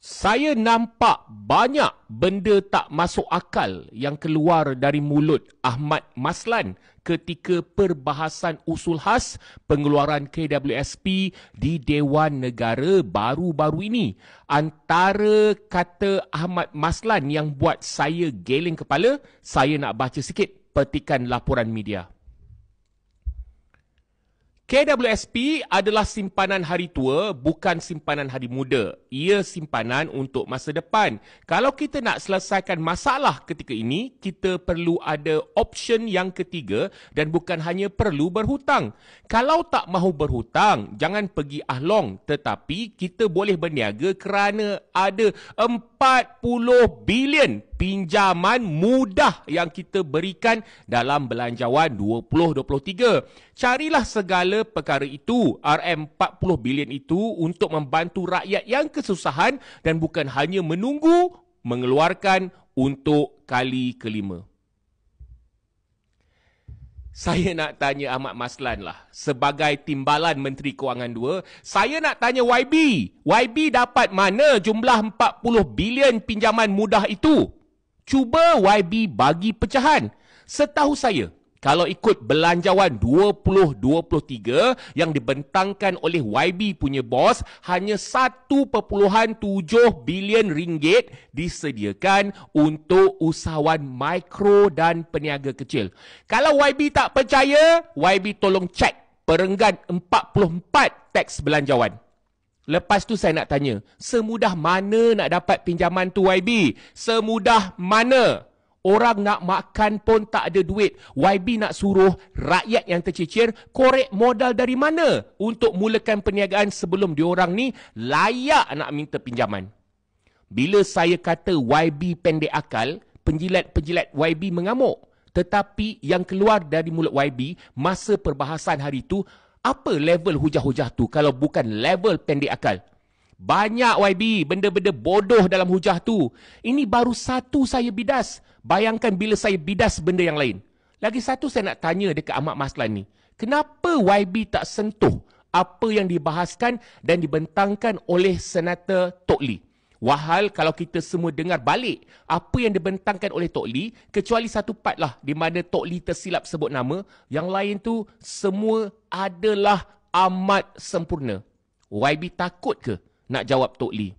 Saya nampak banyak benda tak masuk akal yang keluar dari mulut Ahmad Maslan ketika perbahasan usul khas pengeluaran KWSP di Dewan Negara baru-baru ini. Antara kata Ahmad Maslan yang buat saya geleng kepala, saya nak baca sikit petikan laporan media. KWSP adalah simpanan hari tua, bukan simpanan hari muda. Ia simpanan untuk masa depan. Kalau kita nak selesaikan masalah ketika ini, kita perlu ada option yang ketiga dan bukan hanya perlu berhutang. Kalau tak mahu berhutang, jangan pergi ahlong. Tetapi kita boleh berniaga kerana ada 40 bilion pinjaman mudah yang kita berikan dalam belanjawan 2023. Carilah segala perkara itu, RM40 bilion itu untuk membantu rakyat yang kesusahan dan bukan hanya menunggu mengeluarkan untuk kali kelima. Saya nak tanya Ahmad Maslan lah. Sebagai timbalan Menteri Kewangan 2, saya nak tanya YB. YB dapat mana jumlah 40 bilion pinjaman mudah itu? Cuba YB bagi pecahan. Setahu saya, kalau ikut belanjawan 2023 yang dibentangkan oleh YB punya bos, hanya 1.7 bilion ringgit disediakan untuk usahawan mikro dan peniaga kecil. Kalau YB tak percaya, YB tolong cek perenggan 44 teks belanjawan. Lepas tu saya nak tanya, semudah mana nak dapat pinjaman tu YB? Semudah mana? Orang nak makan pun tak ada duit. YB nak suruh rakyat yang tercicir korek modal dari mana untuk mulakan perniagaan sebelum diorang ni layak nak minta pinjaman. Bila saya kata YB pendek akal, penjilat-penjilat YB mengamuk. Tetapi yang keluar dari mulut YB masa perbahasan hari itu apa level hujah-hujah tu kalau bukan level pendek akal? Banyak YB benda-benda bodoh dalam hujah tu. Ini baru satu saya bidas. Bayangkan bila saya bidas benda yang lain. Lagi satu saya nak tanya dekat Ahmad Maslan ni. Kenapa YB tak sentuh apa yang dibahaskan dan dibentangkan oleh Senator Tok Lee? Wahal kalau kita semua dengar balik apa yang dibentangkan oleh Tok Lee, kecuali satu part lah di mana Tok Lee tersilap sebut nama, yang lain tu semua adalah amat sempurna. YB takut ke nak jawab Tok Lee?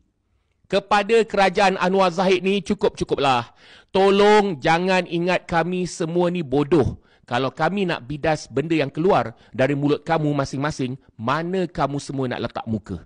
Kepada kerajaan Anwar Zahid ni cukup-cukuplah. Tolong jangan ingat kami semua ni bodoh. Kalau kami nak bidas benda yang keluar dari mulut kamu masing-masing, mana kamu semua nak letak muka?